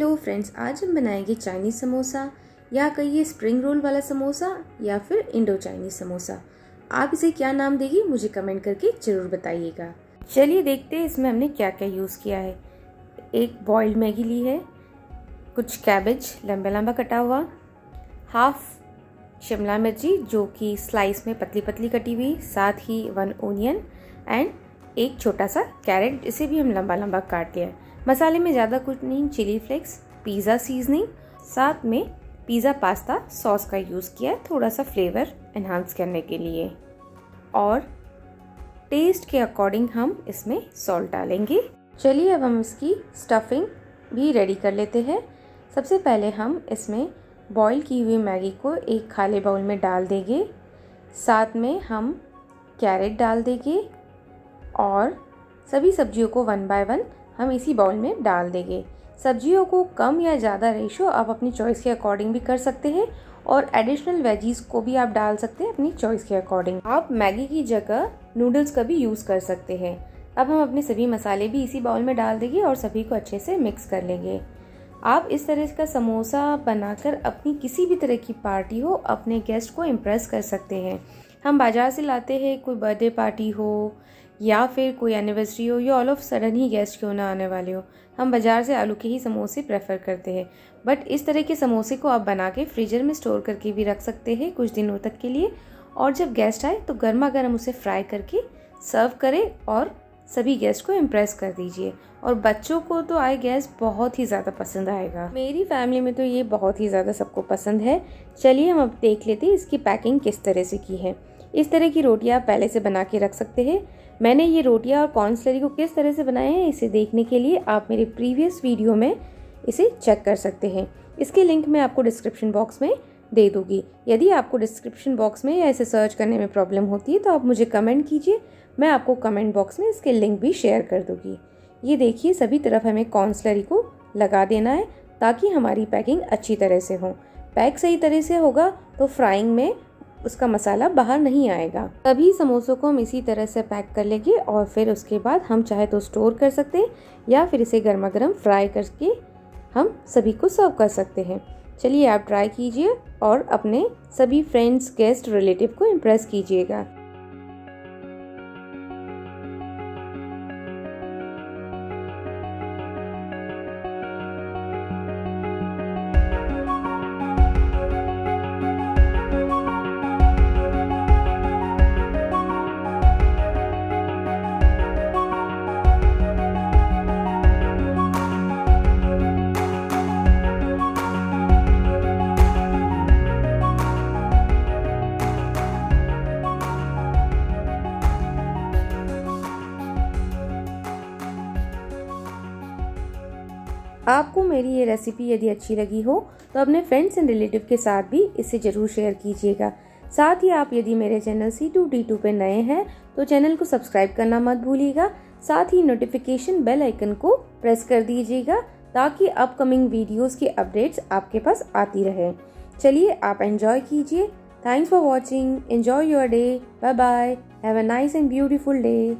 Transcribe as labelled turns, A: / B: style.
A: Hello friends, आज हम बनाएँगे चाइनीज़ समोसा, या कहिए स्प्रिंग रोल वाला समोसा, या फिर इंडो चाइनीज़ समोसा। आप इसे क्या नाम देगी, मुझे कमेंट करके ज़रूर बताइएगा। चलिए देखते हैं इसमें हमने क्या क्या यूज़ किया है। एक बॉइल्ड मैगी ली है, कुछ कैबेज लंबा लंबा कटा हुआ हाफ़ शिमला मिर्ची, जो कि स्लाइस में पतली पतली कटी हुई, साथ ही वन ओनियन एंड एक छोटा सा कैरेट इसे भी हम लंबा लंबा काट लिया है। मसाले में ज़्यादा कुछ नहीं चिली फ्लेक्स पिज़्ज़ा सीजनिंग साथ में पिज़्ज़ा पास्ता सॉस का यूज़ किया है थोड़ा सा फ्लेवर एनहांस करने के लिए। और टेस्ट के अकॉर्डिंग हम इसमें सॉल्ट डालेंगे। चलिए अब हम इसकी स्टफिंग भी रेडी कर लेते हैं। सबसे पहले हम इसमें बॉईल की हुई मैगी को एक खाले बाउल में डाल देंगे। साथ में हम कैरेट डाल देंगे और सभी सब्जियों को वन बाय वन हम इसी बाउल में डाल देंगे। सब्जियों को कम या ज़्यादा रेशो आप अपनी चॉइस के अकॉर्डिंग भी कर सकते हैं और एडिशनल वेजीज को भी आप डाल सकते हैं अपनी चॉइस के अकॉर्डिंग आप मैगी की जगह नूडल्स का भी यूज़ कर सकते हैं। अब हम अपने सभी मसाले भी इसी बाउल में डाल देंगे और सभी को अच्छे से मिक्स कर लेंगे। आप इस तरह का समोसा बनाकर अपनी किसी भी तरह की पार्टी हो, अपने गेस्ट को इम्प्रेस कर सकते हैं। हम बाज़ार से लाते हैं, कोई बर्थडे पार्टी हो या फिर कोई एनिवर्सरी हो, या ऑल ऑफ़ सडन ही गेस्ट क्यों ना आने वाले हो। हम बाज़ार से आलू के ही समोसे प्रेफर करते हैं। बट इस तरह के समोसे को आप बना के फ्रीजर में स्टोर करके भी रख सकते हैं कुछ दिनों तक के लिए। और जब गेस्ट आए तो गर्मा गर्म उसे फ्राई करके सर्व करें और सभी गेस्ट को इम्प्रेस कर दीजिए। और बच्चों को तो आई गैस बहुत ही ज़्यादा पसंद आएगा। मेरी फैमिली में तो ये बहुत ही ज़्यादा सबको पसंद है। चलिए हम अब देख लेते हैं इसकी पैकिंग किस तरह से की है। इस तरह की रोटियाँ आप पहले से बना के रख सकते हैं। मैंने ये रोटियाँ और कॉर्नस्लरी को किस तरह से बनाए हैं, इसे देखने के लिए आप मेरे प्रीवियस वीडियो में इसे चेक कर सकते हैं। इसके लिंक मैं आपको डिस्क्रिप्शन बॉक्स में दे दूँगी। यदि आपको डिस्क्रिप्शन बॉक्स में या इसे सर्च करने में प्रॉब्लम होती है तो आप मुझे कमेंट कीजिए, मैं आपको कमेंट बॉक्स में इसके लिंक भी शेयर कर दूँगी। ये देखिए, सभी तरफ़ हमें कॉर्नस्लरी को लगा देना है, ताकि हमारी पैकिंग अच्छी तरह से हो। पैक सही तरह से होगा तो फ्राइंग में उसका मसाला बाहर नहीं आएगा। तभी समोसों को हम इसी तरह से पैक कर लेंगे और फिर उसके बाद हम चाहे तो स्टोर कर सकते हैं या फिर इसे गर्मा गर्म फ्राई करके हम सभी को सर्व कर सकते हैं। चलिए आप ट्राई कीजिए और अपने सभी फ्रेंड्स, गेस्ट, रिलेटिव को इम्प्रेस कीजिएगा। आपको मेरी ये रेसिपी यदि अच्छी लगी हो तो अपने फ्रेंड्स एंड रिलेटिव के साथ भी इसे ज़रूर शेयर कीजिएगा। साथ ही आप यदि मेरे channel C two D two पर नए हैं तो चैनल को सब्सक्राइब करना मत भूलिएगा। साथ ही नोटिफिकेशन बेल आइकन को प्रेस कर दीजिएगा, ताकि अपकमिंग वीडियोस की अपडेट्स आपके पास आती रहे। चलिए आप एंजॉय कीजिए। Thanks for watching enjoy your day bye bye have a nice and beautiful day